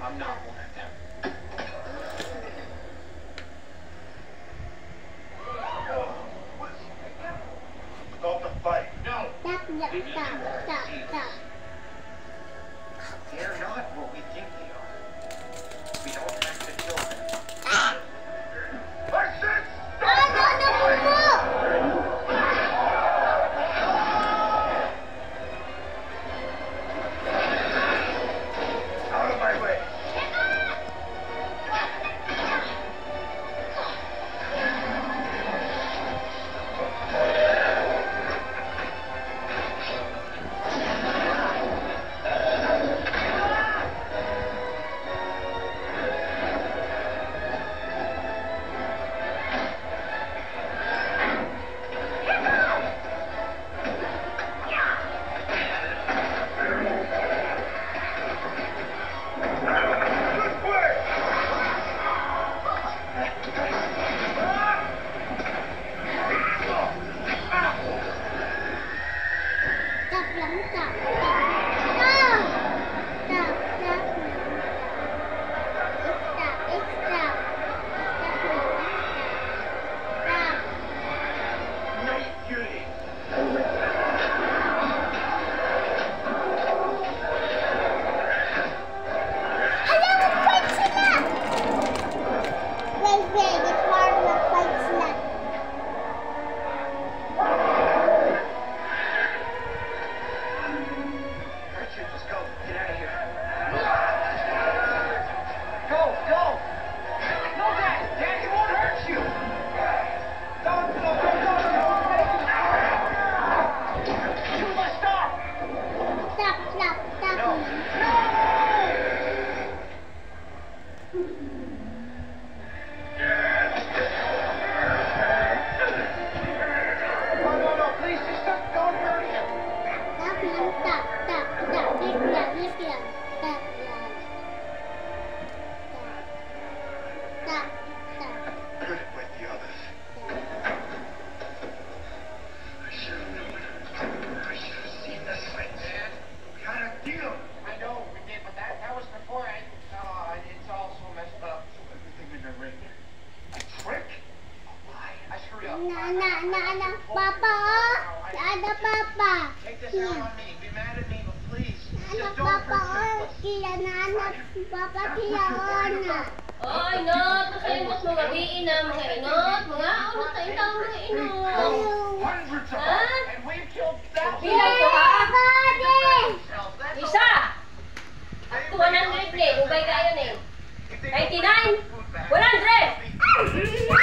I'm not one of them. Stop the fight. No. Tấm. na, na, na, Papa, oh. Naana, Papa. Here. Naana, Papa, oh. Kila, naana, Papa, kila, ona. Oh, inot. Nakalimot mga biina, mga inot. Mga, ano tayo tao, mga inot. Ha? Bilang ko, ha? Isa! At 200, eh. Ubay kayo, eh. 99! 100!